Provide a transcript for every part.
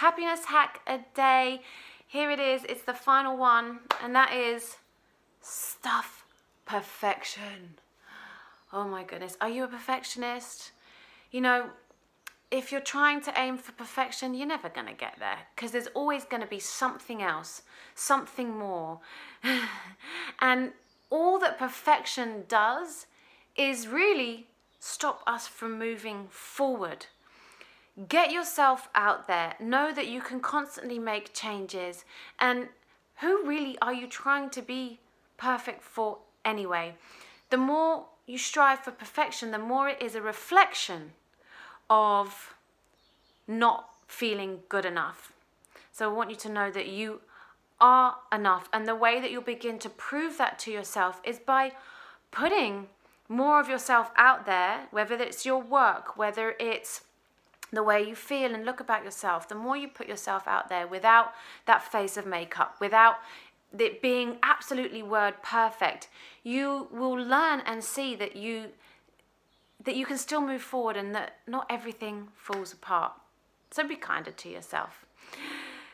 happiness hack a day. Here it is, it's the final one, and that is stuff perfection. Oh my goodness, are you a perfectionist? You know, if you're trying to aim for perfection, you're never going to get there because there's always going to be something else, something more. and all that perfection does is really stop us from moving forward. Get yourself out there. Know that you can constantly make changes. And who really are you trying to be perfect for anyway? The more you strive for perfection, the more it is a reflection of not feeling good enough. So I want you to know that you are enough. And the way that you'll begin to prove that to yourself is by putting more of yourself out there, whether it's your work, whether it's the way you feel and look about yourself, the more you put yourself out there without that face of makeup, without it being absolutely word perfect, you will learn and see that you that you can still move forward and that not everything falls apart. So be kinder to yourself.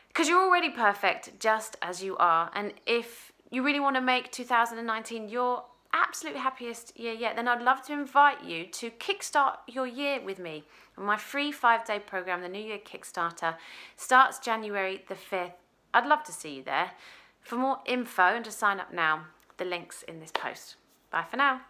Because you're already perfect just as you are. And if you really want to make 2019 your absolute happiest year yet, then I'd love to invite you to kickstart your year with me. My free five day program, the New Year Kickstarter, starts January the 5th. I'd love to see you there. For more info and to sign up now, the link's in this post. Bye for now.